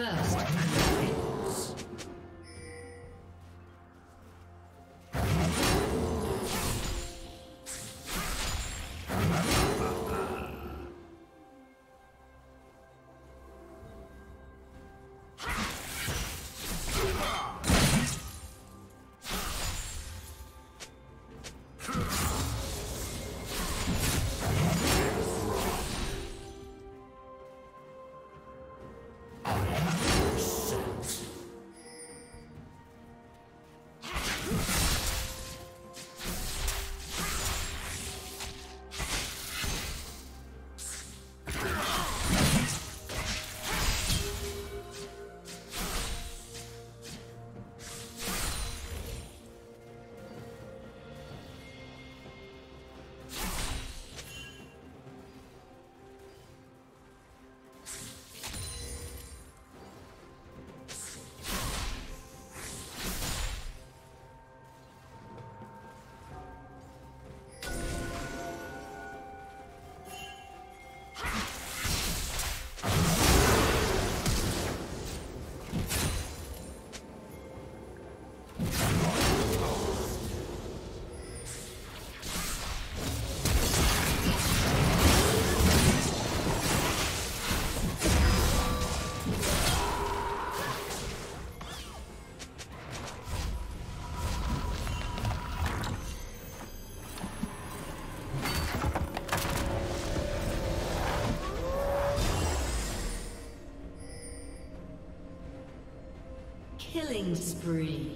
First. Spree.